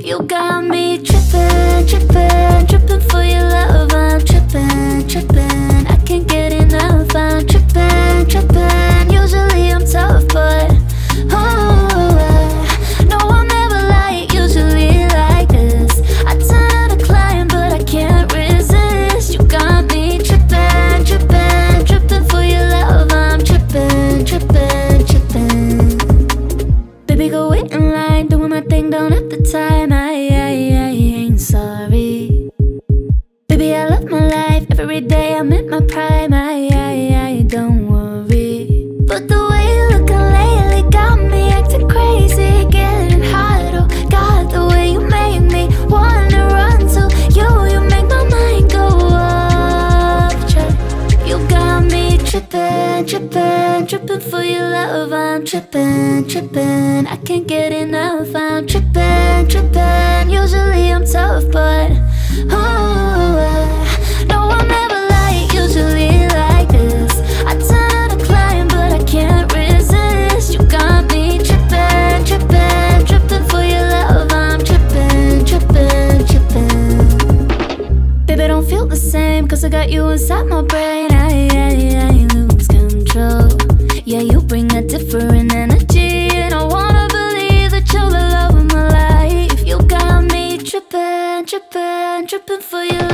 You got me. time. trippin', trippin', trippin' for your love. I'm trippin', trippin', I can't get enough. I'm trippin', trippin', usually I'm tough, but ooh, no, I'm never like usually like this. I turn to climb, but I can't resist. You got me trippin', trippin', trippin' for your love. I'm trippin', trippin', trippin'. Baby, don't feel the same, cause I got you inside my brain. tripping for you.